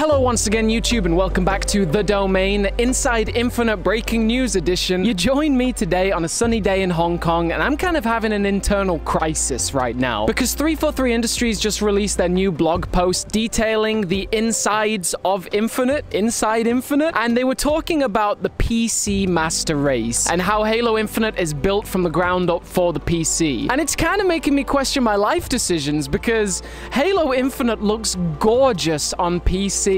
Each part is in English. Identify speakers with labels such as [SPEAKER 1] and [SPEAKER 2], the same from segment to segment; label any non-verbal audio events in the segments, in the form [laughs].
[SPEAKER 1] Hello once again, YouTube, and welcome back to The Domain, Inside Infinite Breaking News Edition. You join me today on a sunny day in Hong Kong, and I'm kind of having an internal crisis right now because 343 Industries just released their new blog post detailing the insides of Infinite, Inside Infinite, and they were talking about the PC Master Race and how Halo Infinite is built from the ground up for the PC. And it's kind of making me question my life decisions because Halo Infinite looks gorgeous on PC,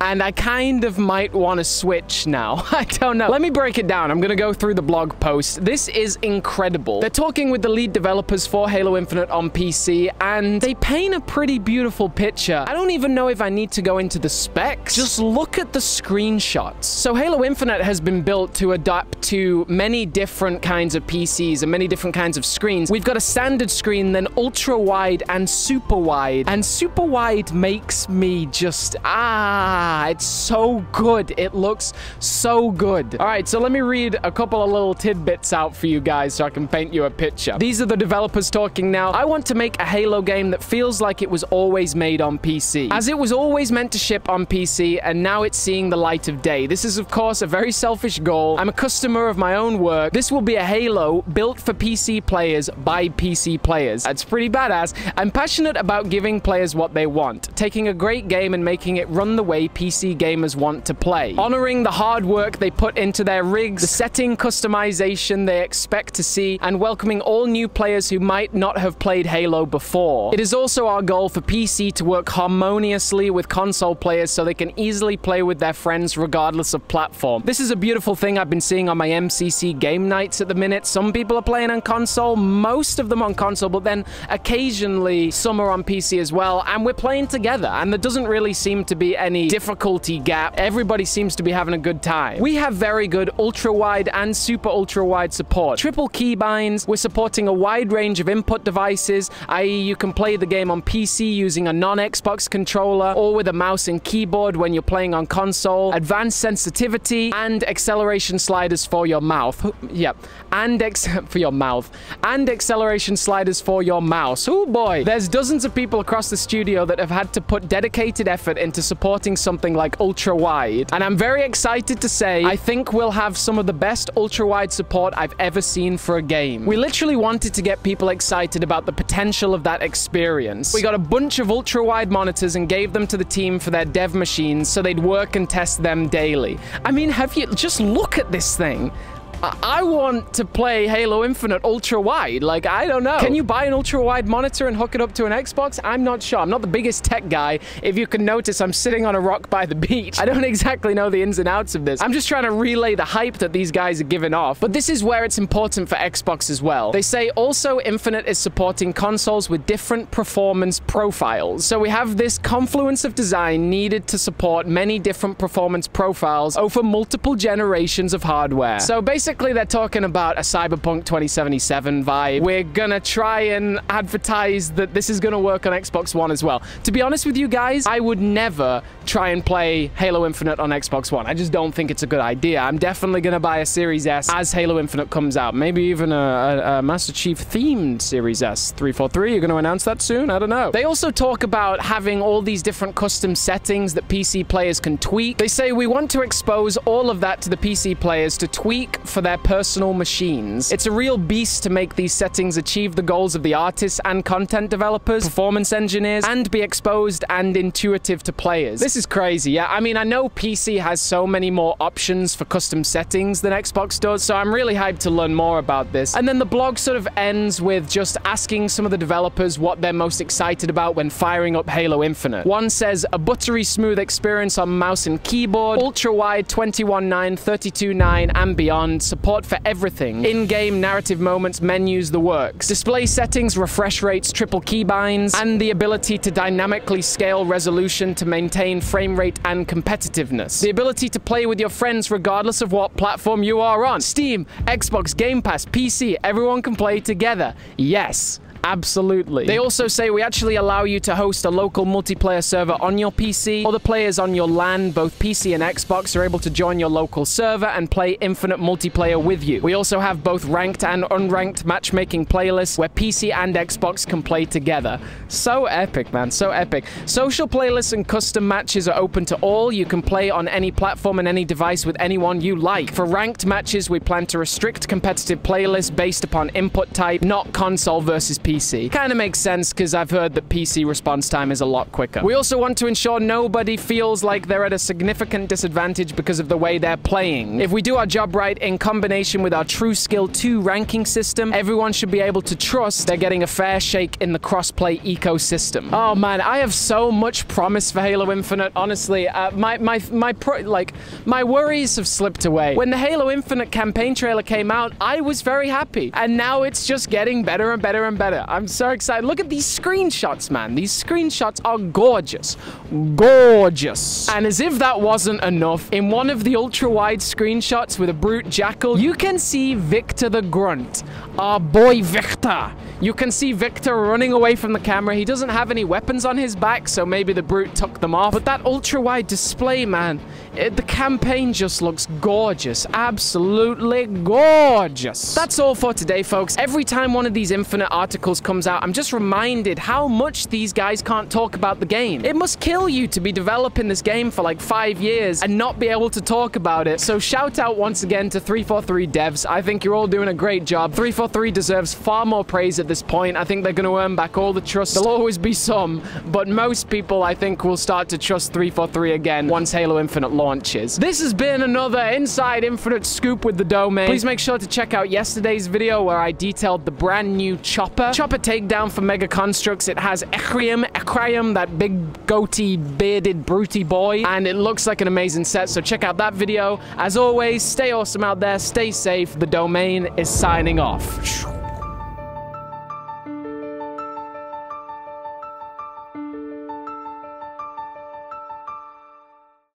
[SPEAKER 1] and I kind of might want to switch now. [laughs] I don't know. Let me break it down. I'm going to go through the blog post. This is incredible. They're talking with the lead developers for Halo Infinite on PC, and they paint a pretty beautiful picture. I don't even know if I need to go into the specs. Just look at the screenshots. So Halo Infinite has been built to adapt to many different kinds of PCs and many different kinds of screens. We've got a standard screen, then ultra wide and super wide. And super wide makes me just, ah, Ah, it's so good. It looks so good. All right, so let me read a couple of little tidbits out for you guys so I can paint you a picture. These are the developers talking now. I want to make a Halo game that feels like it was always made on PC. As it was always meant to ship on PC, and now it's seeing the light of day. This is, of course, a very selfish goal. I'm a customer of my own work. This will be a Halo built for PC players by PC players. That's pretty badass. I'm passionate about giving players what they want, taking a great game and making it run the way PC gamers want to play. Honoring the hard work they put into their rigs, the setting customization they expect to see, and welcoming all new players who might not have played Halo before. It is also our goal for PC to work harmoniously with console players so they can easily play with their friends regardless of platform. This is a beautiful thing I've been seeing on my MCC game nights at the minute. Some people are playing on console, most of them on console, but then occasionally some are on PC as well, and we're playing together, and there doesn't really seem to be any difficulty gap. Everybody seems to be having a good time. We have very good ultra-wide and super ultra-wide support. Triple keybinds, we're supporting a wide range of input devices, i.e. you can play the game on PC using a non-Xbox controller, or with a mouse and keyboard when you're playing on console, advanced sensitivity, and acceleration sliders for your mouth. Yep, and ex [laughs] for your mouth, and acceleration sliders for your mouse. Oh boy, there's dozens of people across the studio that have had to put dedicated effort into supporting something like ultra-wide, and I'm very excited to say I think we'll have some of the best ultra-wide support I've ever seen for a game. We literally wanted to get people excited about the potential of that experience. We got a bunch of ultra-wide monitors and gave them to the team for their dev machines so they'd work and test them daily. I mean, have you... Just look at this thing. I want to play Halo Infinite ultra wide. Like, I don't know. Can you buy an ultra wide monitor and hook it up to an Xbox? I'm not sure. I'm not the biggest tech guy. If you can notice, I'm sitting on a rock by the [laughs] beach. I don't exactly know the ins and outs of this. I'm just trying to relay the hype that these guys are giving off. But this is where it's important for Xbox as well. They say also Infinite is supporting consoles with different performance profiles. So we have this confluence of design needed to support many different performance profiles over multiple generations of hardware. So basically, basically they're talking about a Cyberpunk 2077 vibe. We're gonna try and advertise that this is gonna work on Xbox One as well. To be honest with you guys, I would never try and play Halo Infinite on Xbox One. I just don't think it's a good idea. I'm definitely gonna buy a Series S as Halo Infinite comes out. Maybe even a, a, a Master Chief themed Series S 343. You're gonna announce that soon? I don't know. They also talk about having all these different custom settings that PC players can tweak. They say we want to expose all of that to the PC players to tweak for for their personal machines. It's a real beast to make these settings achieve the goals of the artists and content developers, performance engineers, and be exposed and intuitive to players. This is crazy, yeah? I mean, I know PC has so many more options for custom settings than Xbox does, so I'm really hyped to learn more about this. And then the blog sort of ends with just asking some of the developers what they're most excited about when firing up Halo Infinite. One says, a buttery smooth experience on mouse and keyboard, ultra-wide 21.9, 32.9, and beyond, support for everything. In-game narrative moments, menus, the works. Display settings, refresh rates, triple keybinds, and the ability to dynamically scale resolution to maintain frame rate and competitiveness. The ability to play with your friends regardless of what platform you are on. Steam, Xbox, Game Pass, PC, everyone can play together. Yes. Absolutely. They also say we actually allow you to host a local multiplayer server on your PC. Other players on your LAN, both PC and Xbox, are able to join your local server and play infinite multiplayer with you. We also have both ranked and unranked matchmaking playlists where PC and Xbox can play together. So epic, man. So epic. Social playlists and custom matches are open to all. You can play on any platform and any device with anyone you like. For ranked matches, we plan to restrict competitive playlists based upon input type, not console versus PC. Kind of makes sense because I've heard that PC response time is a lot quicker. We also want to ensure nobody feels like they're at a significant disadvantage because of the way they're playing. If we do our job right in combination with our TrueSkill 2 ranking system, everyone should be able to trust they're getting a fair shake in the crossplay ecosystem. Oh man, I have so much promise for Halo Infinite. Honestly, uh, my my my pro like my worries have slipped away. When the Halo Infinite campaign trailer came out, I was very happy, and now it's just getting better and better and better. I'm so excited. Look at these screenshots, man. These screenshots are gorgeous, gorgeous. And as if that wasn't enough, in one of the ultra wide screenshots with a brute jackal, you can see Viktor the Grunt, our boy Viktor. You can see Viktor running away from the camera. He doesn't have any weapons on his back, so maybe the brute took them off. But that ultra-wide display, man, it, the campaign just looks gorgeous. Absolutely gorgeous. That's all for today, folks. Every time one of these Infinite articles comes out, I'm just reminded how much these guys can't talk about the game. It must kill you to be developing this game for like five years and not be able to talk about it. So shout out once again to 343 devs. I think you're all doing a great job. 343 deserves far more praise at this point. I think they're going to earn back all the trust. There'll always be some, but most people, I think, will start to trust 343 again once Halo Infinite launches. This has been another Inside Infinite scoop with the domain. Please make sure to check out yesterday's video where I detailed the brand new Chopper. Chopper takedown for Mega Construx. It has Escharum, Escharum, that big goatee bearded brutey boy, and it looks like an amazing set, so check out that video. As always, stay awesome out there, stay safe. The domain is signing off.